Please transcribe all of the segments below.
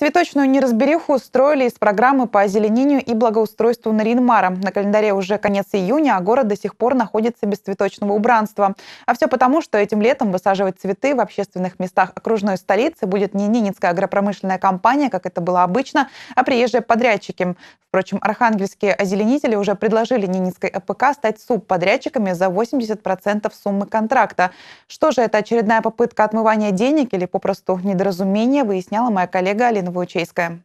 Цветочную неразбериху устроили из программы по озеленению и благоустройству Нарьян-Мара. На календаре уже конец июня, а город до сих пор находится без цветочного убранства. А все потому, что этим летом высаживать цветы в общественных местах окружной столицы будет не Ненецкая агропромышленная компания, как это было обычно, а приезжие подрядчики. Впрочем, архангельские озеленители уже предложили Ненецкой АПК стать субподрядчиками за 80% суммы контракта. Что же это очередная попытка отмывания денег или попросту недоразумение, выясняла моя коллега Алина Новоучейская.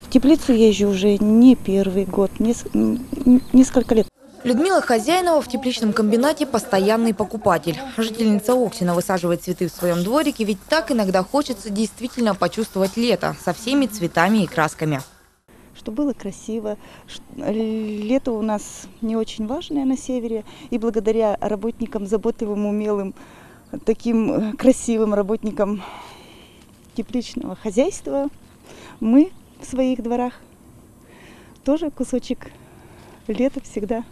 В теплицу езжу уже не первый год, несколько лет. Людмила Хозяинова в тепличном комбинате постоянный покупатель. Жительница Оксина высаживает цветы в своем дворике, ведь так иногда хочется действительно почувствовать лето со всеми цветами и красками. Чтобы было красиво. Лето у нас не очень важное на севере. И благодаря работникам, заботливым, умелым, таким э, красивым работникам тепличного хозяйства мы в своих дворах тоже кусочек лета всегда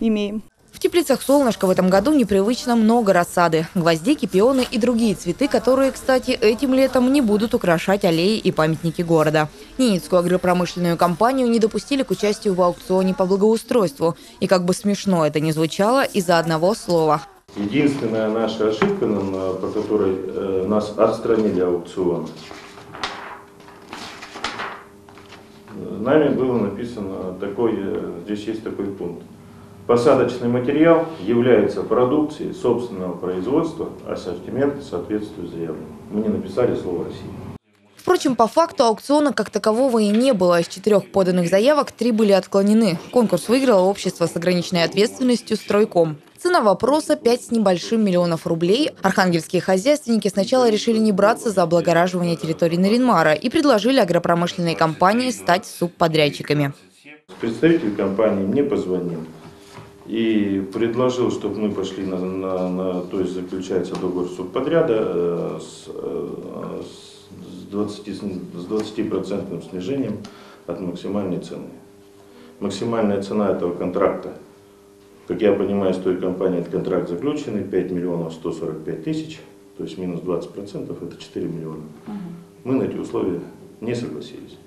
имеем. В теплицах «Солнышко» в этом году непривычно много рассады. Гвоздики, пионы и другие цветы, которые, кстати, этим летом не будут украшать аллеи и памятники города. Ненецкую агропромышленную компанию не допустили к участию в аукционе по благоустройству. И как бы смешно это ни звучало, из-за одного слова – Единственная наша ошибка, по которой э, нас отстранили аукцион, нами было написано такой, э, здесь есть такой пункт. Посадочный материал является продукцией собственного производства, ассортимент соответствует заявленному. Мы не написали слово «Россия». Впрочем, по факту аукциона как такового и не было. Из четырех поданных заявок три были отклонены. Конкурс выиграло общество с ограниченной ответственностью «Стройком». Цена вопроса 5 с небольшим миллионов рублей. Архангельские хозяйственники сначала решили не браться за облагораживание территории Наринмара и предложили агропромышленной компании стать субподрядчиками. Представитель компании мне позвонил и предложил, чтобы мы пошли на, на, на то есть заключается договор субподряда э, с, э, с 20 с 20 процентным снижением от максимальной цены. Максимальная цена этого контракта как я понимаю, с той компанией этот контракт заключенный, 5 миллионов 145 тысяч, то есть минус 20 процентов, это 4 миллиона. Угу. Мы на эти условия не согласились.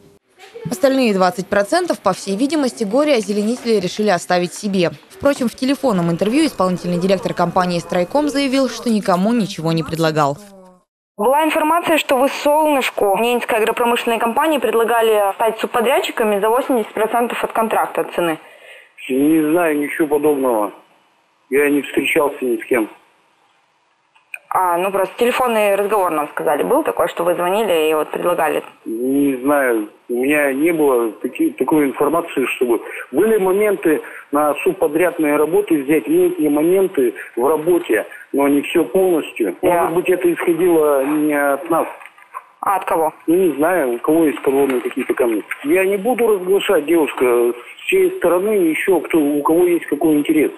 Остальные 20% по всей видимости горе-озеленители решили оставить себе. Впрочем, в телефонном интервью исполнительный директор компании «Стройком» заявил, что никому ничего не предлагал. Была информация, что вы «Солнышку» Ненецкой агропромышленной компании предлагали стать субподрядчиками за 80% от контракта от цены. Не знаю ничего подобного. Я не встречался ни с кем. А, ну просто телефонный разговор нам сказали. Был такой, что вы звонили и вот предлагали? Не знаю. У меня не было таки, такой информации, чтобы... Были моменты на субподрядные работы взять, летние моменты в работе, но не все полностью. Yeah. Может быть, это исходило не от нас. А от кого? Ну, не знаю, у кого есть короны какие-то камни. Я не буду разглашать, девушка, с чьей стороны еще, кто, у кого есть какой интерес.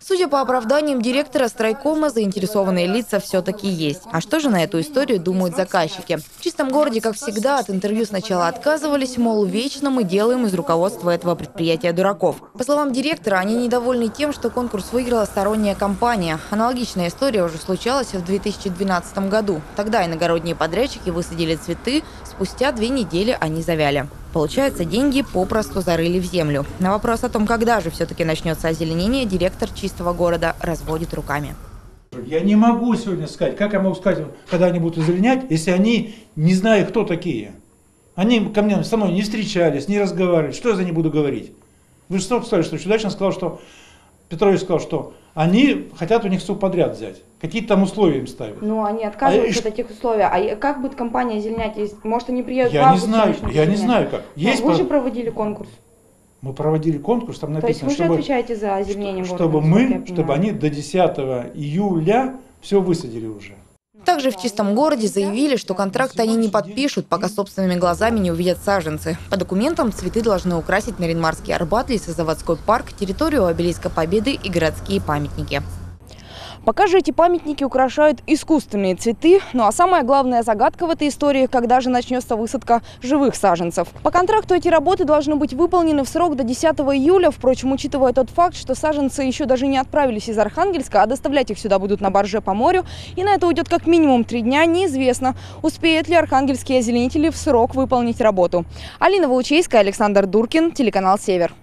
Судя по оправданиям директора стройкома, заинтересованные лица все-таки есть. А что же на эту историю думают заказчики? В чистом городе, как всегда, от интервью сначала отказывались, мол, вечно мы делаем из руководства этого предприятия дураков. По словам директора, они недовольны тем, что конкурс выиграла сторонняя компания. Аналогичная история уже случалась в 2012 году. Тогда иногородние подрядчики высадили цветы, спустя две недели они завяли. Получается, деньги попросту зарыли в землю. На вопрос о том, когда же все-таки начнется озеленение, директор чистого города разводит руками. Я не могу сегодня сказать, как я могу сказать, когда они будут озеленять, если они не знают, кто такие. Они ко мне со мной не встречались, не разговаривали. Что я за них буду говорить? Вы же сказали, что Чудачный сказал, что Петрович сказал, что они хотят у них все подряд взять. Какие-то там условия им ставят. Ну, они отказываются а, от этих условий. А как будет компания озеленять? Может, они приедут Я не знаю, я не знаю как. Ну, есть вы же проводили конкурс. Мы проводили конкурс, там написано, То есть вы чтобы, отвечаете за озеленение чтобы города, мы, чтобы они до 10 июля все высадили уже. Также в чистом городе заявили, что контракт они не подпишут, пока собственными глазами не увидят саженцы. По документам цветы должны украсить Наринмарский Арбат, лесозаводской парк, территорию обелиска Победы и городские памятники. Пока же эти памятники украшают искусственные цветы. Ну а самая главная загадка в этой истории, когда же начнется высадка живых саженцев. По контракту эти работы должны быть выполнены в срок до 10 июля. Впрочем, учитывая тот факт, что саженцы еще даже не отправились из Архангельска, а доставлять их сюда будут на барже по морю, и на это уйдет как минимум три дня, неизвестно, успеют ли архангельские озеленители в срок выполнить работу. Алина Волчейская, Александр Дуркин, телеканал «Север».